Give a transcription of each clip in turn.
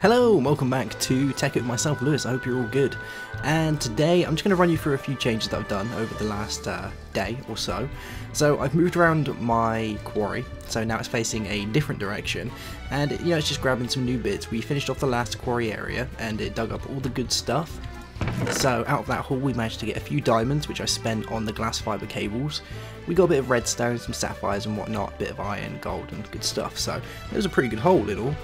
Hello and welcome back to Tekkit with myself, Lewis. I hope you're all good. And today I'm just going to run you through a few changes that I've done over the last uh, day or so. So I've moved around my quarry, so now it's facing a different direction. And you know, it's just grabbing some new bits. We finished off the last quarry area and it dug up all the good stuff. So out of that haul we managed to get a few diamonds which I spent on the glass fibre cables. We got a bit of redstone, some sapphires and whatnot, a bit of iron, gold and good stuff. So it was a pretty good haul in all.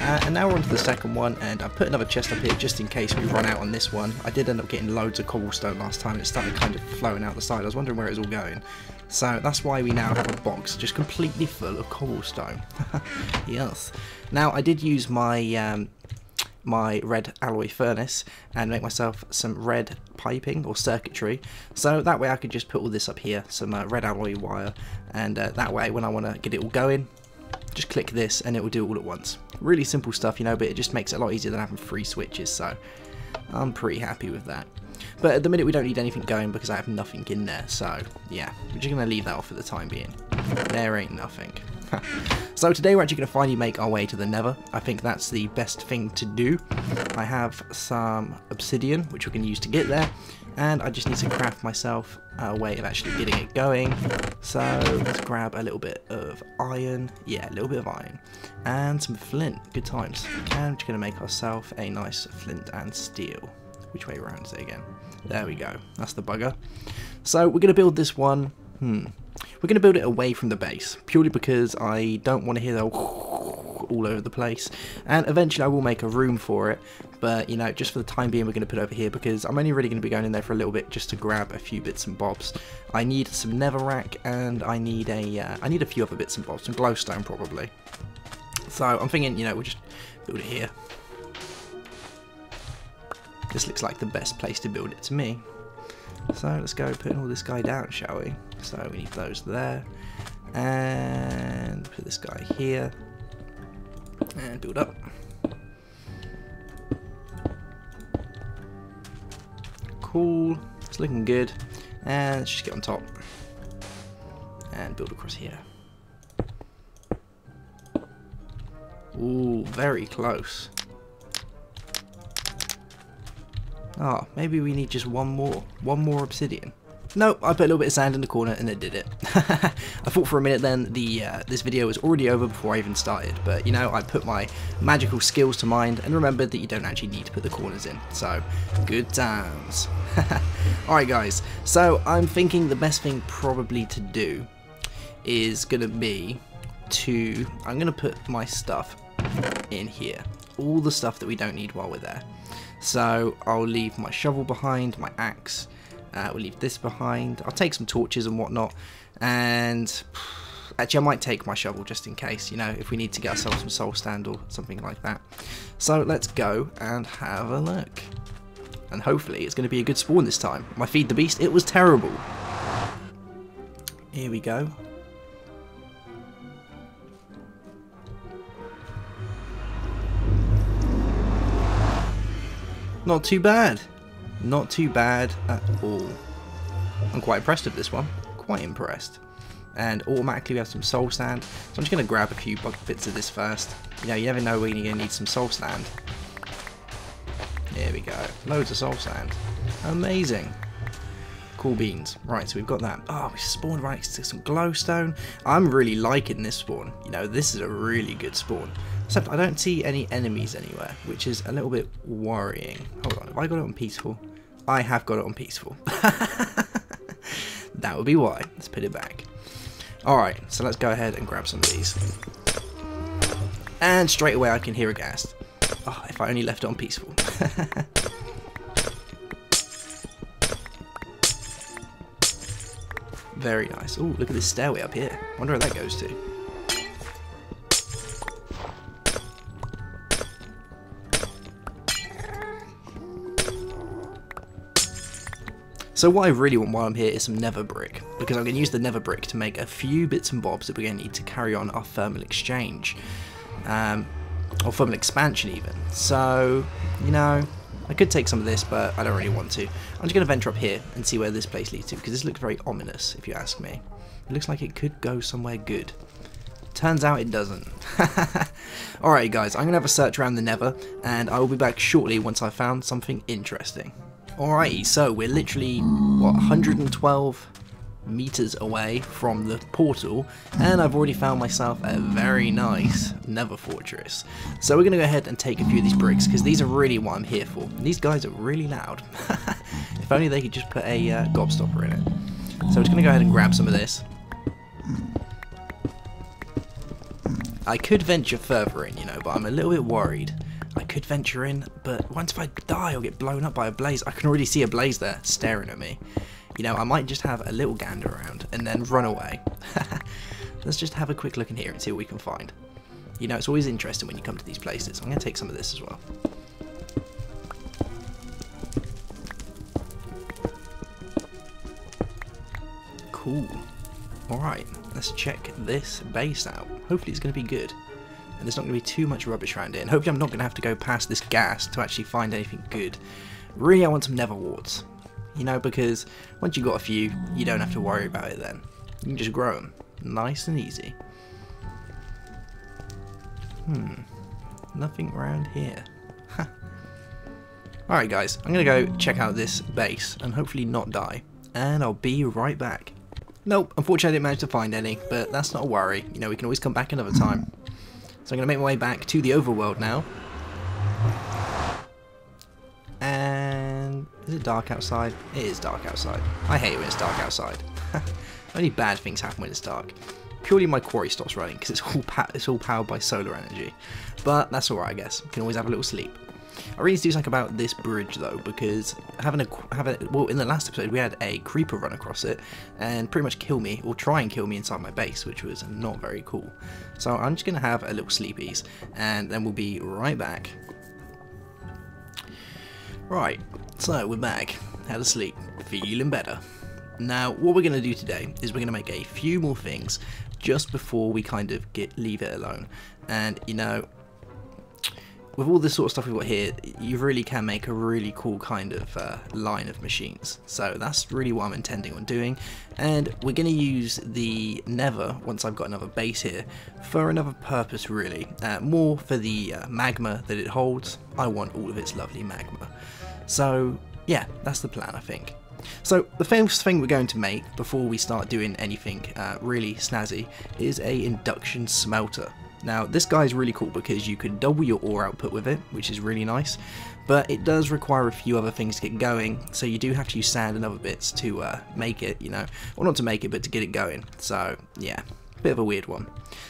Uh, and now we're on to the second one, and I put another chest up here just in case we run out on this one. I did end up getting loads of cobblestone last time, and it started kind of flowing out the side. I was wondering where it was all going. So that's why we now have a box just completely full of cobblestone. yes. Now, I did use my... Um, my red alloy furnace and make myself some red piping or circuitry so that way I could just put all this up here some uh, red alloy wire and uh, that way when I want to get it all going just click this and it will do it all at once. Really simple stuff, you know, but it just makes it a lot easier than having three switches, so I'm pretty happy with that. But at the minute we don't need anything going because I have nothing in there, so yeah, we're just going to leave that off for the time being. There ain't nothing. so today we're actually going to finally make our way to the nether. I think that's the best thing to do. I have some obsidian, which we can use to get there, and I just need to craft myself a way of actually getting it going. So let's grab a little bit of iron, yeah, a little bit of iron, and some flint, good times. And we're just going to make ourselves a nice flint and steel. Which way around is it again? There we go, that's the bugger. So we're going to build this one, hmm, we're going to build it away from the base, purely because I don't want to hear the all over the place. And eventually I will make a room for it, but you know, just for the time being we're going to put it over here because I'm only really going to be going in there for a little bit just to grab a few bits and bobs. I need some netherrack and I need a uh, I need a few other bits and bobs, some glowstone probably. So I'm thinking, you know, we'll just build it here. This looks like the best place to build it to me. So let's go putting all this guy down, shall we? So we need those there. And put this guy here. And build up. Cool. It's looking good. And let's just get on top. And build across here. Ooh, very close. Oh, maybe we need just one more. One more obsidian. Nope, I put a little bit of sand in the corner and it did it. I thought for a minute then the uh, this video was already over before I even started, but you know, I put my magical skills to mind and remembered that you don't actually need to put the corners in. So, good times. Alright guys, so I'm thinking the best thing probably to do is going to be to, I'm going to put my stuff in here. All the stuff that we don't need while we're there. So I'll leave my shovel behind, my axe, uh, we'll leave this behind. I'll take some torches and whatnot. And actually, I might take my shovel just in case, you know, if we need to get ourselves some soul sand or something like that. So let's go and have a look. And hopefully it's going to be a good spawn this time. My Feed the Beast, it was terrible. Here we go. Not too bad. Not too bad at all. I'm quite impressed with this one. Quite impressed. And automatically we have some soul sand. So I'm just going to grab a few bits of this first. You know, you never know when you're going to need some soul sand. There we go. Loads of soul sand. Amazing. Cool beans. Right, so we've got that. Oh, we spawned right next to some glowstone. I'm really liking this spawn. You know, this is a really good spawn. Except I don't see any enemies anywhere, which is a little bit worrying. Hold on, have I got it on peaceful? I have got it on peaceful. that would be why. Let's put it back. Alright, so let's go ahead and grab some of these. And straight away I can hear a ghast. Oh, if I only left it on peaceful. Very nice. Oh, look at this stairway up here. wonder where that goes to. So what I really want while I'm here is some nether brick, because I'm going to use the nether brick to make a few bits and bobs that we're going to need to carry on our thermal exchange. Um, or thermal expansion even. So, you know, I could take some of this, but I don't really want to. I'm just going to venture up here and see where this place leads to, because this looks very ominous, if you ask me. It looks like it could go somewhere good. Turns out it doesn't. Alright guys, I'm going to have a search around the nether, and I will be back shortly once I've found something interesting. Alrighty, so we're literally, what, 112 meters away from the portal and I've already found myself a very nice nether fortress. So we're going to go ahead and take a few of these bricks because these are really what I'm here for. These guys are really loud. if only they could just put a uh, gobstopper in it. So we're just going to go ahead and grab some of this. I could venture further in, you know, but I'm a little bit worried. Could venture in, but once if I die or get blown up by a blaze, I can already see a blaze there staring at me. You know, I might just have a little gander around and then run away. Let's just have a quick look in here and see what we can find. You know, it's always interesting when you come to these places. I'm going to take some of this as well. Cool. Alright, let's check this base out. Hopefully it's going to be good. And there's not going to be too much rubbish around it. And hopefully I'm not going to have to go past this ghast to actually find anything good. Really, I want some nether warts you know, because once you've got a few, you don't have to worry about it then. You can just grow them. Nice and easy. Hmm. Nothing around here. Alright guys, I'm going to go check out this base and hopefully not die. And I'll be right back. Nope, unfortunately I didn't manage to find any, but that's not a worry. You know, we can always come back another time. So I'm going to make my way back to the overworld now. And is it dark outside? It is dark outside. I hate it when it's dark outside. Only bad things happen when it's dark. Purely my quarry stops running because it's all it's all powered by solar energy. But that's alright, I guess. You can always have a little sleep. I really do something about this bridge though, because having a having well in the last episode we had a creeper run across it and pretty much kill me or try and kill me inside my base, which was not very cool. So I'm just gonna have a little sleepies and then we'll be right back. Right, so we're back, had a sleep, feeling better. Now what we're going to do today is we're going to make a few more things just before we kind of get leave it alone. And you know, with all this sort of stuff we've got here, you really can make a really cool kind of uh, line of machines. So that's really what I'm intending on doing. And we're going to use the Nether, once I've got another base here, for another purpose really. Uh, more for the uh, magma that it holds. I want all of its lovely magma. So yeah, that's the plan I think. So the first thing we're going to make before we start doing anything uh, really snazzy is a induction smelter. Now this guy is really cool because you can double your ore output with it, which is really nice, but it does require a few other things to get going, so you do have to use sand and other bits to uh, make it, you know, well not to make it, but to get it going. So yeah, bit of a weird one.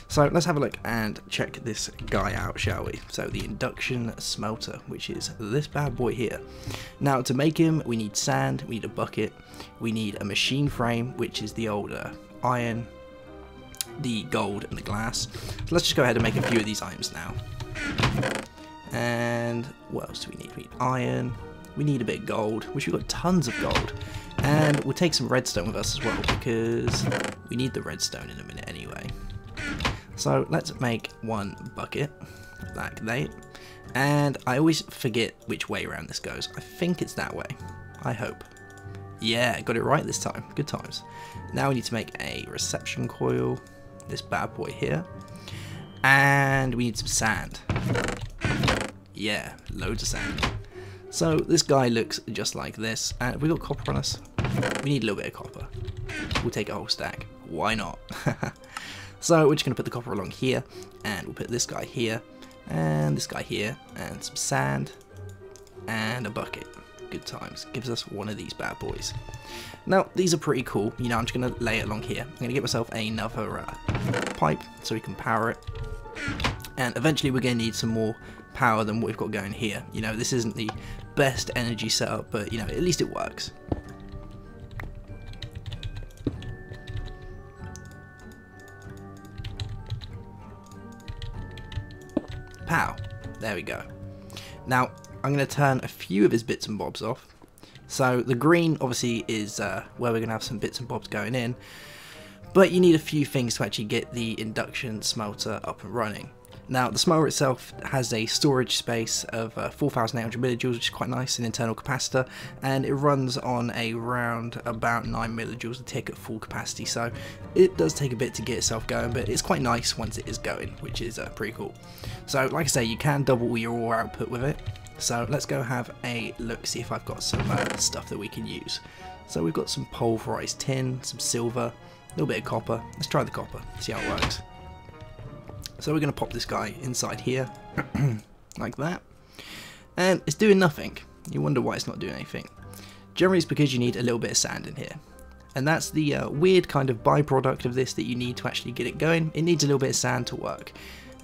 So let's have a look and check this guy out, shall we? So the induction smelter, which is this bad boy here. Now to make him, we need sand, we need a bucket, we need a machine frame, which is the older iron, the gold, and the glass. So let's just go ahead and make a few of these items now. And what else do we need? We need iron, we need a bit of gold, which we've got tons of gold. And we'll take some redstone with us as well, because we need the redstone in a minute anyway. So let's make one bucket, like that. And I always forget which way around this goes. I think it's that way. I hope. Yeah, got it right this time. Good times. Now we need to make a reception coil. This bad boy here. And we need some sand. Yeah, loads of sand. So this guy looks just like this. And we got copper on us. We need a little bit of copper. We'll take a whole stack. Why not? so we're just going to put the copper along here. And we'll put this guy here. And this guy here. And some sand. And a bucket. Good times. Gives us one of these bad boys. Now, these are pretty cool. You know, I'm just going to lay it along here. I'm going to get myself another uh, pipe so we can power it. And eventually we're going to need some more power than what we've got going here. You know, this isn't the best energy setup, but you know, at least it works. Pow. There we go. Now, I'm going to turn a few of his bits and bobs off. So the green obviously is uh, where we're going to have some bits and bobs going in. But you need a few things to actually get the induction smelter up and running. Now, the smelter itself has a storage space of uh, 4,800 millijoules, which is quite nice, an internal capacitor, and it runs on a round about 9 millijoules a tick at full capacity, so it does take a bit to get itself going, but it's quite nice once it is going, which is uh, pretty cool. So, like I say, you can double your output with it, so let's go have a look, see if I've got some uh, stuff that we can use. So we've got some pulverized tin, some silver, a little bit of copper. Let's try the copper, see how it works. So we're going to pop this guy inside here, like that. And it's doing nothing. You wonder why it's not doing anything. Generally it's because you need a little bit of sand in here. And that's the uh, weird kind of byproduct of this that you need to actually get it going. It needs a little bit of sand to work.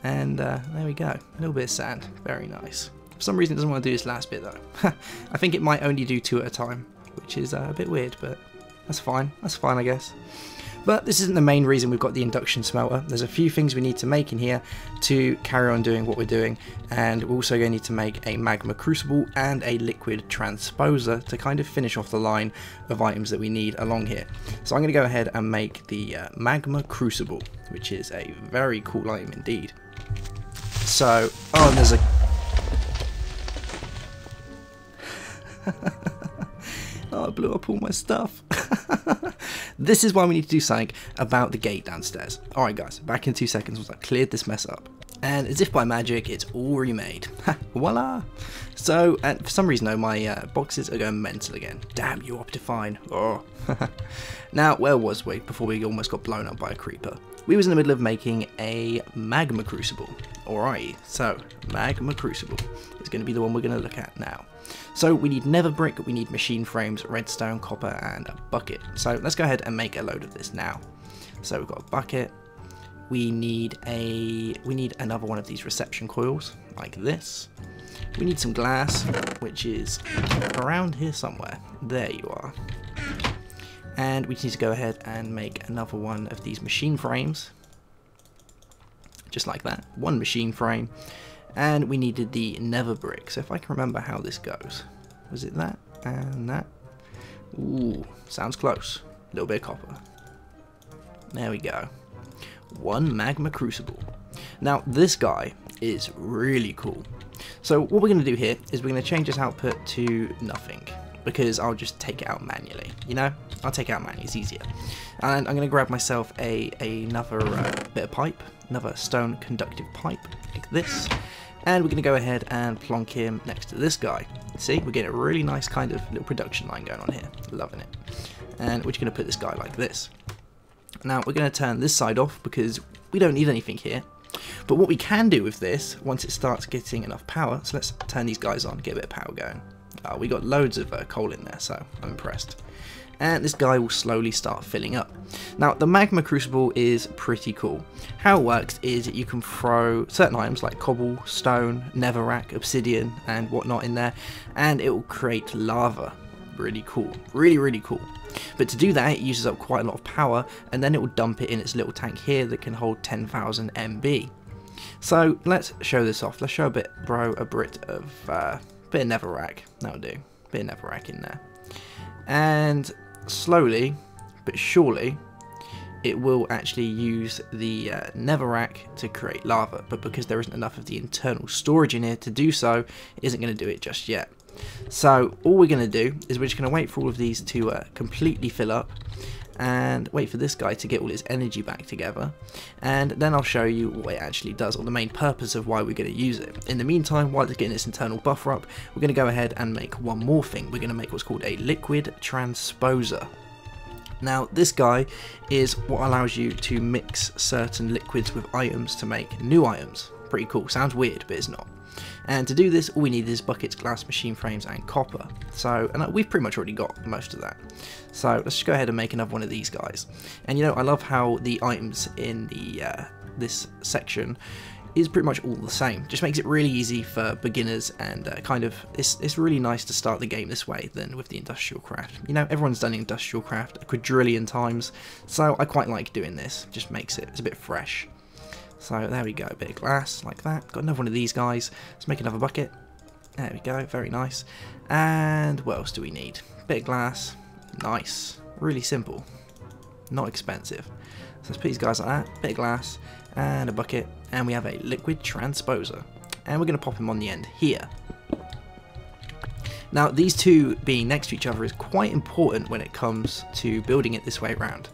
And uh, there we go, a little bit of sand, very nice. For some reason it doesn't want to do this last bit though. I think it might only do two at a time, which is uh, a bit weird, but that's fine, that's fine I guess. But this isn't the main reason we've got the induction smelter. There's a few things we need to make in here to carry on doing what we're doing. And we're also going to need to make a magma crucible and a liquid transposer to kind of finish off the line of items that we need along here. So I'm going to go ahead and make the uh, magma crucible, which is a very cool item indeed. So, oh, there's a... oh, I blew up all my stuff. This is why we need to do something about the gate downstairs. Alright guys, back in two seconds once I've cleared this mess up. And as if by magic, it's all remade. Voila! So, and for some reason though, my uh, boxes are going mental again. Damn you, Optifine. Oh. now, where was we before we almost got blown up by a creeper? We was in the middle of making a magma crucible. Alright, so magma crucible is going to be the one we're going to look at now. So we need nether brick, we need machine frames, redstone, copper, and a bucket. So let's go ahead and make a load of this now. So we've got a bucket. We need a we need another one of these reception coils, like this. We need some glass, which is around here somewhere. There you are. And we need to go ahead and make another one of these machine frames. Just like that. One machine frame and we needed the nether brick. So if I can remember how this goes. Was it that and that? Ooh, sounds close. A little bit of copper. There we go. One magma crucible. Now this guy is really cool. So what we're going to do here is we're going to change this output to nothing because I'll just take it out manually, you know? I'll take it out manually, it's easier. And I'm going to grab myself a, another uh, bit of pipe, another stone conductive pipe, like this. And we're going to go ahead and plonk him next to this guy. See, we're getting a really nice kind of little production line going on here. Loving it. And we're just going to put this guy like this. Now, we're going to turn this side off because we don't need anything here. But what we can do with this, once it starts getting enough power, so let's turn these guys on, get a bit of power going. Uh, we got loads of uh, coal in there, so I'm impressed and this guy will slowly start filling up. Now the magma crucible is pretty cool. How it works is you can throw certain items like cobble, stone, netherrack, obsidian and whatnot in there and it will create lava. Really cool, really really cool. But to do that it uses up quite a lot of power and then it will dump it in its little tank here that can hold 10,000 MB. So let's show this off. Let's show a bit, bro, a bit of, uh, bit of netherrack. That'll do. Bit of netherrack in there. And slowly but surely it will actually use the uh, netherrack to create lava but because there isn't enough of the internal storage in here to do so it isn't going to do it just yet so all we're going to do is we're just going to wait for all of these to uh, completely fill up and wait for this guy to get all his energy back together and then I'll show you what it actually does or the main purpose of why we're going to use it. In the meantime while it's getting its internal buffer up we're going to go ahead and make one more thing. We're going to make what's called a liquid transposer. Now this guy is what allows you to mix certain liquids with items to make new items. Pretty cool, sounds weird but it's not. And to do this, all we need is buckets, glass, machine frames, and copper. So, and we've pretty much already got most of that. So let's just go ahead and make another one of these guys. And you know, I love how the items in the uh, this section is pretty much all the same. Just makes it really easy for beginners and uh, kind of, it's, it's really nice to start the game this way than with the industrial craft. You know, everyone's done industrial craft a quadrillion times, so I quite like doing this. Just makes it, it's a bit fresh. So there we go, a bit of glass like that. Got another one of these guys. Let's make another bucket. There we go, very nice. And what else do we need? Bit of glass. Nice. Really simple. Not expensive. So let's put these guys like that, bit of glass, and a bucket, and we have a liquid transposer. And we're going to pop him on the end here. Now, these two being next to each other is quite important when it comes to building it this way around.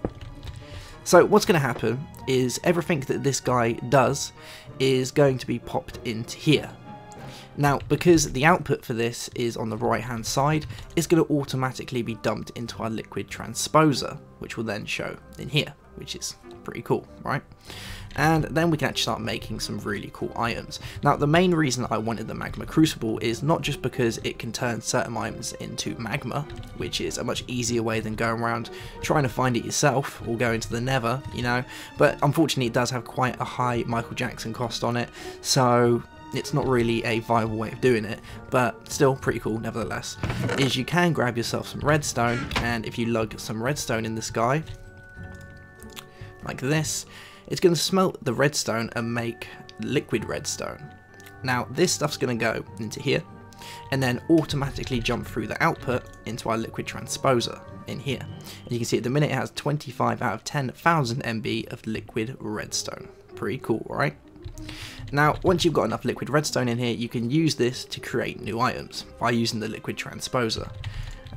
So what's going to happen is everything that this guy does is going to be popped into here. Now, because the output for this is on the right hand side, it's going to automatically be dumped into our liquid transposer, which will then show in here, which is pretty cool, right? And then we can actually start making some really cool items. Now, the main reason I wanted the Magma Crucible is not just because it can turn certain items into magma, which is a much easier way than going around trying to find it yourself or going to the nether, you know, but unfortunately it does have quite a high Michael Jackson cost on it, so it's not really a viable way of doing it, but still pretty cool nevertheless, is you can grab yourself some redstone, and if you lug some redstone in the sky, like this, it's going to smelt the redstone and make liquid redstone. Now this stuff's going to go into here, and then automatically jump through the output into our liquid transposer in here. And you can see at the minute it has 25 out of 10,000 MB of liquid redstone. Pretty cool, right? Now, once you've got enough liquid redstone in here, you can use this to create new items by using the liquid transposer.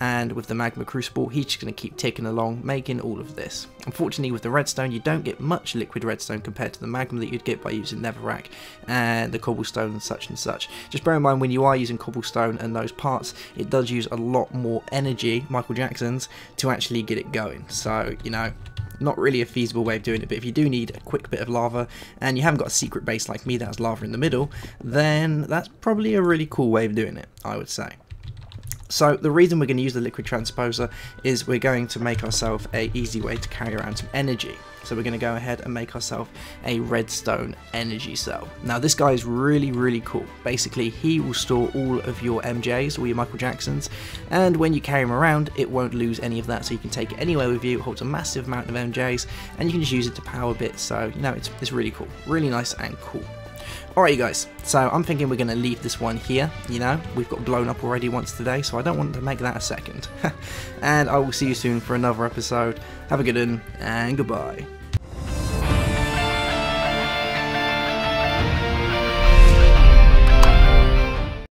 And with the magma crucible, he's just going to keep ticking along, making all of this. Unfortunately, with the redstone, you don't get much liquid redstone compared to the magma that you'd get by using netherrack and the cobblestone and such and such. Just bear in mind, when you are using cobblestone and those parts, it does use a lot more energy, Michael Jackson's, to actually get it going. So, you know, not really a feasible way of doing it, but if you do need a quick bit of lava and you haven't got a secret base like me that has lava in the middle, then that's probably a really cool way of doing it, I would say. So the reason we're going to use the liquid transposer is we're going to make ourselves a easy way to carry around some energy. So we're going to go ahead and make ourselves a redstone energy cell. Now this guy is really really cool. Basically he will store all of your MJs, all your Michael Jacksons, and when you carry him around it won't lose any of that so you can take it anywhere with you, it holds a massive amount of MJs and you can just use it to power bits so you know it's, it's really cool. Really nice and cool. Alright you guys, so I'm thinking we're going to leave this one here, you know, we've got blown up already once today, so I don't want to make that a second. and I will see you soon for another episode. Have a good one, and goodbye.